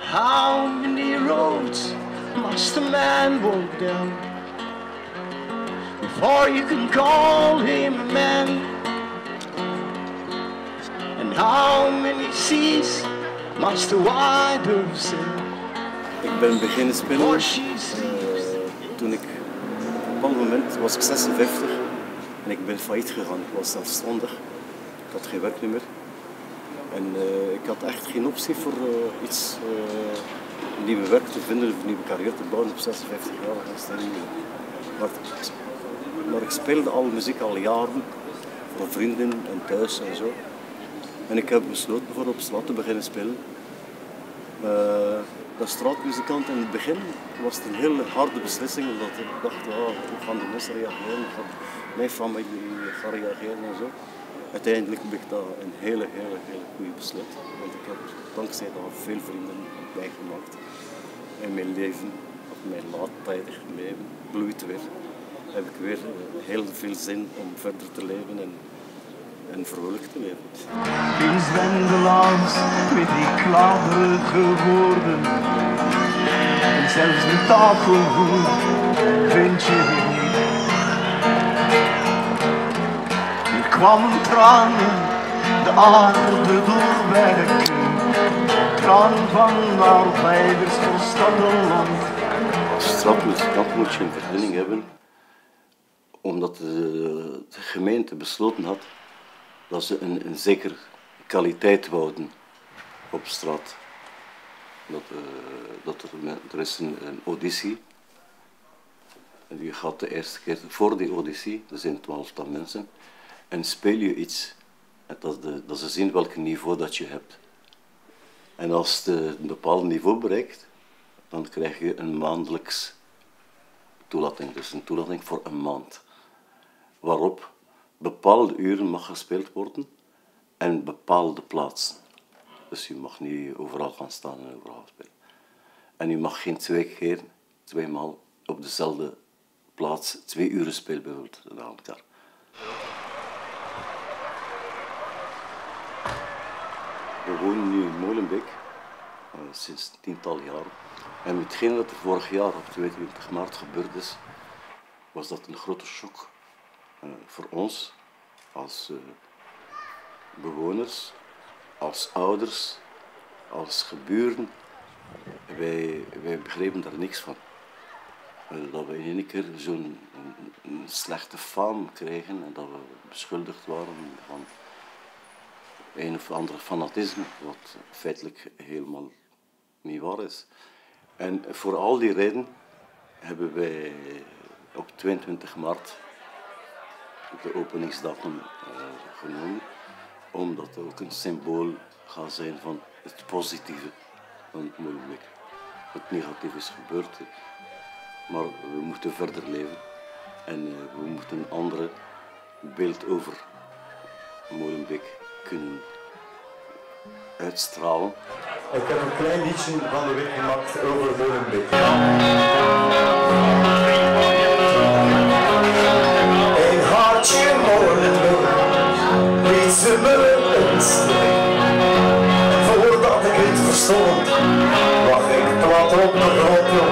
How many roads must a man walk down before you can call him a man? And how many seas must a wider sail Ik ben beginnen sleeps? eh, toen ik op een bepaald moment was ik 56 en ik ben failliet gegaan. Ik was zelfstandig. Ik had geen werk meer. En eh, ik had echt geen optie voor eh, iets eh, nieuwe werk te vinden of een nieuwe carrière te bouwen op 56 jaar. Dat dat. Maar, maar ik speelde al muziek al jaren voor vrienden en thuis en zo. En ik heb besloten voor op straat te beginnen spelen. Eh, als straatmuzikant in het begin was het een hele harde beslissing, omdat ik dacht, ja, hoe gaan de mensen reageren, mijn familie reageren en zo. Uiteindelijk heb ik dat een hele, hele, hele goede besluit. Want ik heb dankzij dat veel vrienden bijgemaakt. In mijn leven, of mijn laattijdig leven, bloeit weer. Heb ik weer eh, heel veel zin om verder te leven en, en vrolijk te leven. Eens Wendelaars met die kladerige woorden. En zelfs de tafelhoed vind je kwamen tranen de aarde doorwerken. Tranen van arbeiders van stad en land. Als strafmuzikant moet je een vergunning hebben, omdat de, de gemeente besloten had dat ze een, een zekere kwaliteit wouden op straat. Dat, eh, dat er, er is een, een auditie. En je gaat de eerste keer voor die auditie, er zijn twaalftal mensen, en speel je iets. Dat, is de, dat ze zien welk niveau dat je hebt. En als je een bepaald niveau bereikt, dan krijg je een maandelijks toelating. Dus een toelating voor een maand. Waarop bepaalde uren mag gespeeld worden en bepaalde plaatsen. Dus je mag niet overal gaan staan en overal spelen. En je mag geen twee keer, tweemaal op dezelfde plaats twee uren spelen bijvoorbeeld na elkaar. We wonen nu in Molenbeek, eh, sinds tiental jaren. En hetgeen wat er vorig jaar op 22 maart gebeurd is, was dat een grote shock eh, voor ons als eh, bewoners, als ouders, als geburen. Wij, wij begrepen daar niks van. Dat we in één keer zo'n slechte faam kregen en dat we beschuldigd waren van een of ander fanatisme, wat feitelijk helemaal niet waar is. En voor al die redenen hebben wij op 22 maart de openingsdatum eh, genomen, omdat het ook een symbool gaat zijn van het positieve van Molenbeek. Het negatieve is gebeurd, maar we moeten verder leven en eh, we moeten een ander beeld over Molenbeek kunnen uitstralen. Ik heb een klein liedje van de week gemaakt over Molenbeek. Een hartje Molenbeek, liet ze me. Voordat ik het verstond, lag ik plat op de grond.